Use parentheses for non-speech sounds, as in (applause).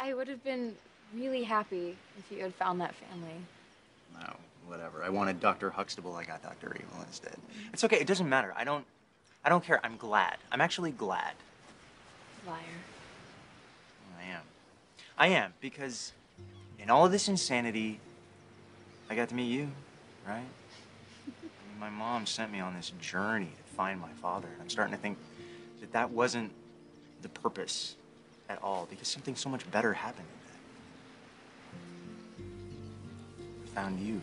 I would have been really happy if you had found that family. No, whatever. I wanted Dr. Huxtable. I got Dr. Evil instead. It's okay. It doesn't matter. I don't. I don't care. I'm glad. I'm actually glad. Liar. I am. I am because in all of this insanity, I got to meet you, right? I (laughs) mean, my mom sent me on this journey to find my father. And I'm starting to think that that wasn't the purpose at all because something so much better happened in that. I found you.